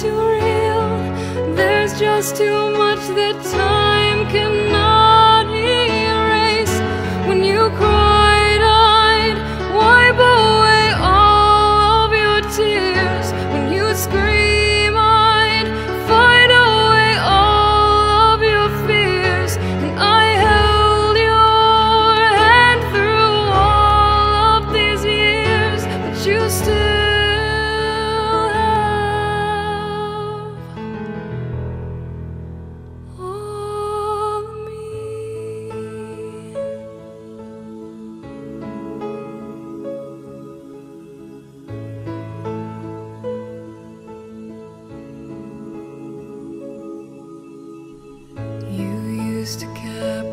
too real. There's just too much that time cannot